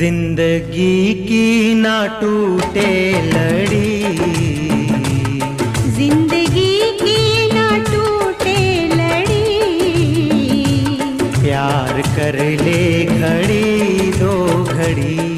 ज़िंदगी की ना टूटे लड़ी। ज़िंदगी की ना टूटे लड़ी। प्यार कर ले घड़ी दो घड़ी।